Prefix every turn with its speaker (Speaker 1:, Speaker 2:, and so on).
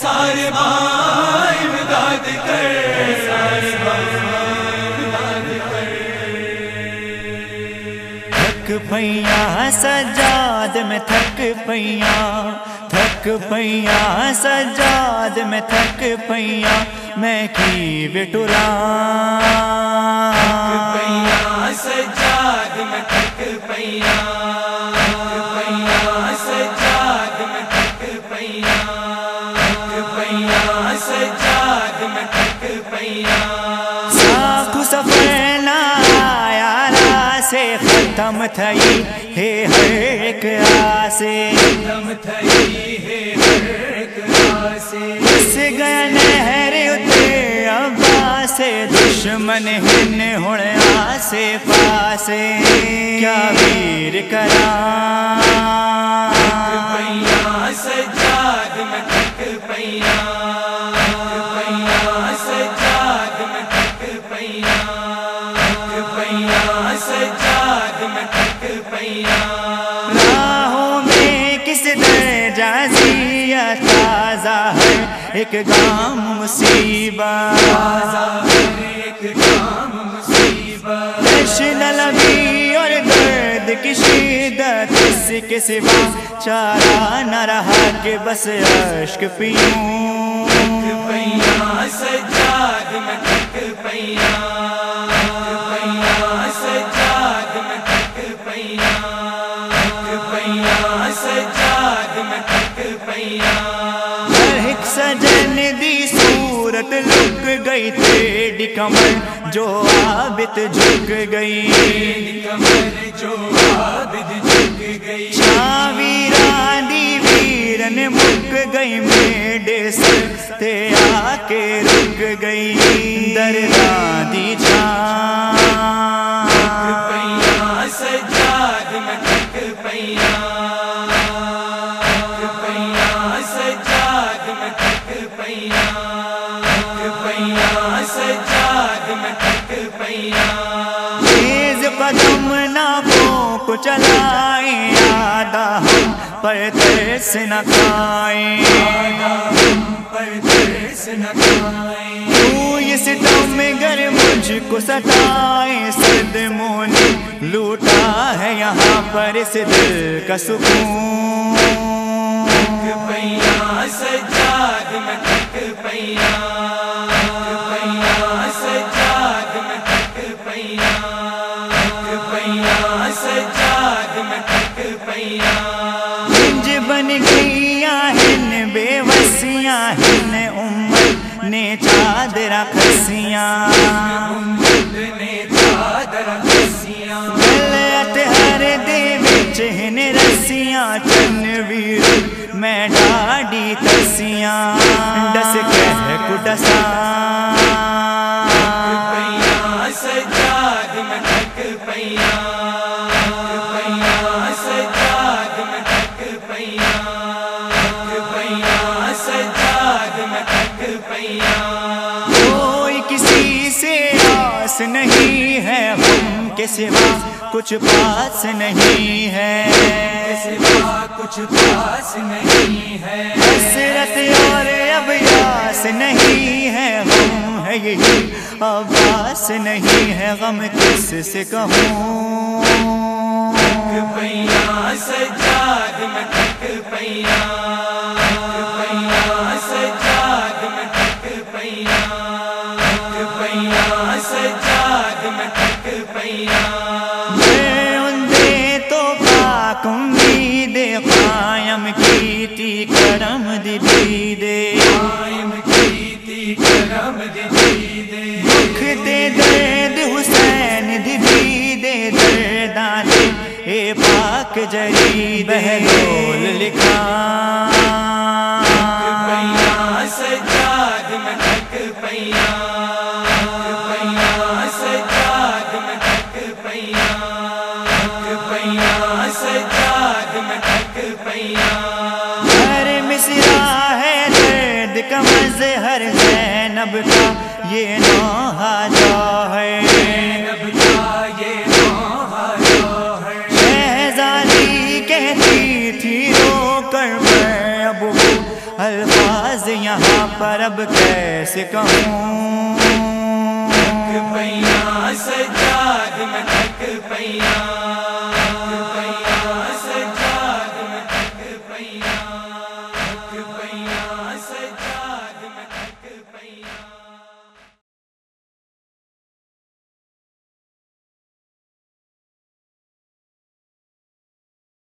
Speaker 1: سارے امداد کر۔
Speaker 2: تھک پیا سجاد میں تھک پیا تھک پیا سجاد میں تھک پیا میں کی بٹورا
Speaker 1: پیا سجاد میں تھک پیا پیا
Speaker 2: ساخ سفر نہ آیا سے ختم تھئی ہے ہر ایک آسے۔
Speaker 1: دم تھئی ہے ہر ایک آسے
Speaker 2: اس گیا نہر اترے ابا سے دشمن ہن ہونے آسے پاسے۔ کیا ویر کرا
Speaker 1: سجاد میں پیا
Speaker 2: راہوں میں کس درجہ زیا تازہ ہے؟ ایک گام مصیبت
Speaker 1: ایک کام مصیبت
Speaker 2: جشن لبی اور درد کی شدت اس کے سوا چارہ نہ رہا کہ بس عشق پیوں۔
Speaker 1: سجاد میں تھک پیا
Speaker 2: صورت لک گئی تیڑی کمر جو عابد جھک گئی۔
Speaker 1: کمر جو عابد جھک گئی
Speaker 2: ویران ویرن مک گئی، میڈے سر تے آ کے رک گئی۔ دردادی دی
Speaker 1: سجاد میں تھک پیا
Speaker 2: تیز قدم نابوں کو آدھا ہم پر ترس نہ کھائیں۔
Speaker 1: پر ترس نہ
Speaker 2: تو دم گر مجھ کو ستائیں۔ سرد مونی لوٹا ہے یہاں پر اس دل کا سکون۔
Speaker 1: پیا سجاد میں پیا پیا
Speaker 2: وسیاں ہن امت نے چادر
Speaker 1: کسیاں
Speaker 2: گلت ہر دے وچ ہن رسیاں۔ چن ویر میں ڈاڈی تسیاں۔ ڈس کہہ کو ڈساں
Speaker 1: سجاد میں تھک
Speaker 2: آس نہیں ہے ہم کے سوا کچھ پاس نہیں ہے۔
Speaker 1: سوا کچھ پاس نہیں ہے
Speaker 2: حسرت اور اب یاس نہیں ہے غم ہے یہی عباس نہیں ہے غم کس سے کہوں۔
Speaker 1: پیا سجاد میں تھک پیا پیا سجاد میں تھک پیا پیا
Speaker 2: کی تی کرم دی بھی دے
Speaker 1: قائم کی تی کرم دی دے
Speaker 2: دکھ دے درد حسین دی بھی دے دردان دے اے پاک جری بہلول لکھا کا مظہر زینب کا یہ نوحہ جا ہے۔
Speaker 1: اب کا یہ نوحہ ہے۔
Speaker 2: شہزادی کہتی تھی رو کر میں اب وہ الفاظ یہاں پر اب کیسے کہوں؟
Speaker 1: پیاں سجاد میں تھک پیاں Raya.